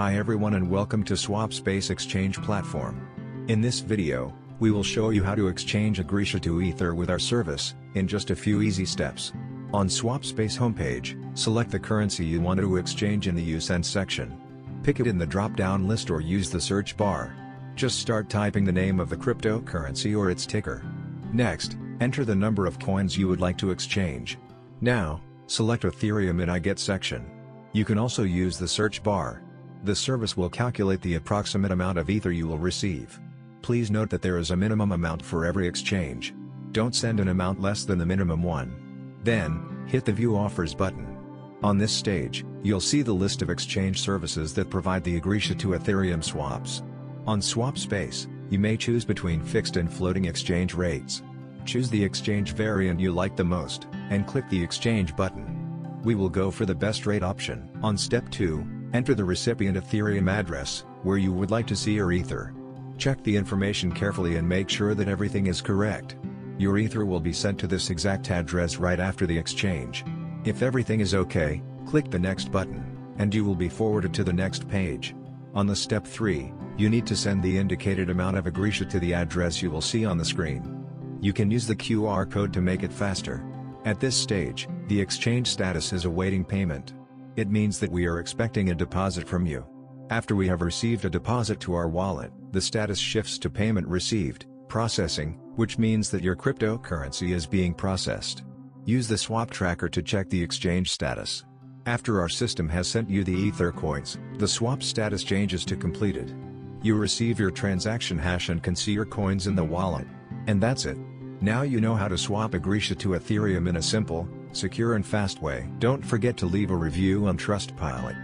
Hi everyone and welcome to SwapSpace Exchange Platform. In this video, we will show you how to exchange Egretia to Ether with our service, in just a few easy steps. On SwapSpace homepage, select the currency you want to exchange in the You Send section. Pick it in the drop-down list or use the search bar. Just start typing the name of the cryptocurrency or its ticker. Next, enter the number of coins you would like to exchange. Now, select Ethereum in I Get section. You can also use the search bar. The service will calculate the approximate amount of Ether you will receive. Please note that there is a minimum amount for every exchange. Don't send an amount less than the minimum one. Then, hit the View Offers button. On this stage, you'll see the list of exchange services that provide the Egretia to Ethereum swaps. On SwapSpace, you may choose between fixed and floating exchange rates. Choose the exchange variant you like the most, and click the Exchange button. We will go for the best rate option. On step 2, enter the recipient Ethereum address, where you would like to see your Ether. Check the information carefully and make sure that everything is correct. Your Ether will be sent to this exact address right after the exchange. If everything is okay, click the next button, and you will be forwarded to the next page. On the step 3, you need to send the indicated amount of Egretia to the address you will see on the screen. You can use the QR code to make it faster. At this stage, the exchange status is awaiting payment. It means that we are expecting a deposit from you. After we have received a deposit to our wallet, the status shifts to payment received, processing, which means that your cryptocurrency is being processed. Use the swap tracker to check the exchange status. After our system has sent you the Ether coins, the swap status changes to completed. You receive your transaction hash and can see your coins in the wallet. And that's it. Now you know how to swap Egretia to Ethereum in a simple, secure and fast way. Don't forget to leave a review on Trustpilot.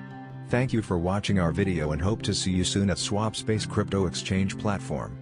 Thank you for watching our video and hope to see you soon at SwapSpace Crypto Exchange platform.